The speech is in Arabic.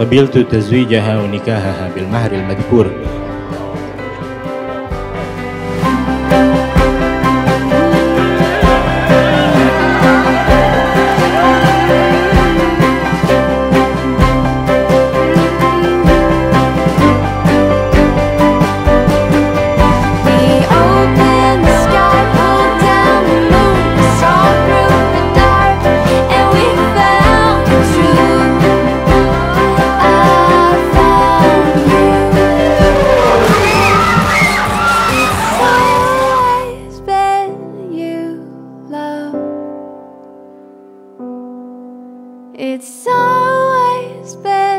قبلت تزويجها ونكاحها بالمهر المذكور. It's always been.